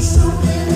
something